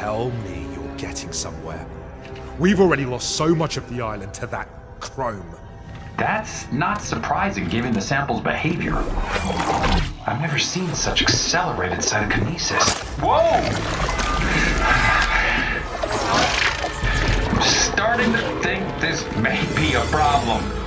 Tell me you're getting somewhere. We've already lost so much of the island to that chrome. That's not surprising given the sample's behavior. I've never seen such accelerated cytokinesis. Whoa! I'm starting to think this may be a problem.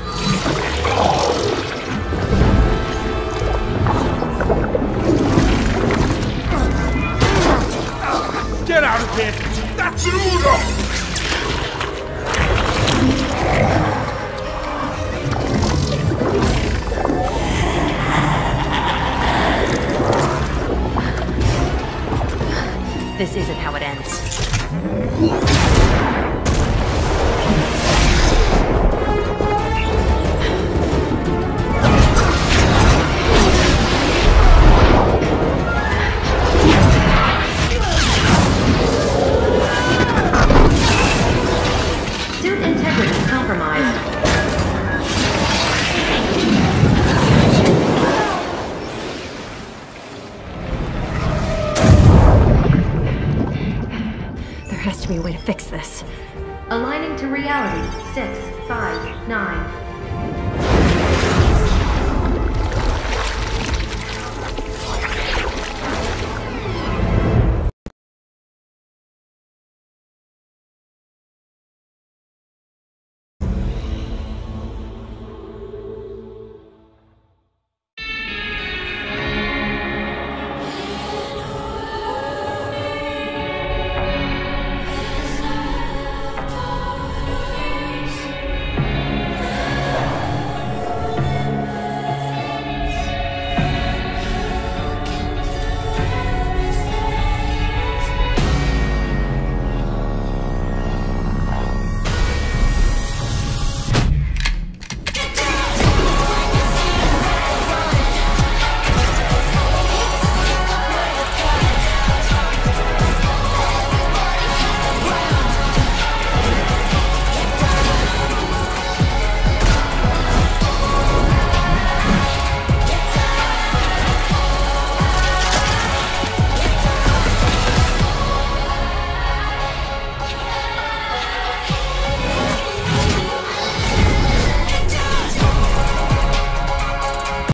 This isn't how it ends. Integrity compromised. There has to be a way to fix this. Aligning to reality. Six, five, nine,